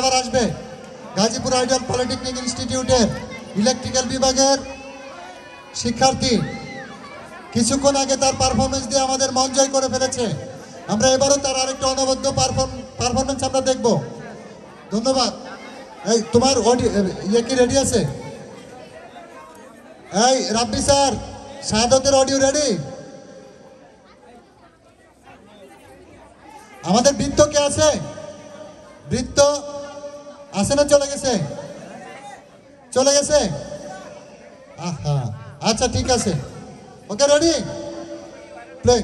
আবার আসবে Gazipur ideal polytechnic ইনস্টিটিউটের ইলেকট্রিক্যাল বিভাগের শিক্ষার্থী। কিছুক্ষণ আগে তার পারফরমেন্স দিয়ে আমাদের মন জয় করে ফেলেছে। আমরা এবারও তার আরেকটা অনবদ্য পারফরমেন্স আমরা দেখব। ধন্যবাদ। এই, তোমার ইয়ে কি রেডি আছে? এই, রাব্বি স্যার, শাহাদতের অডিও রেডি আমাদের বৃত্ত কে আছে? বৃত্ত আছে না চলে গেছে? চলে গেছে? আচ্ছা ঠিক আছে। Okay ready play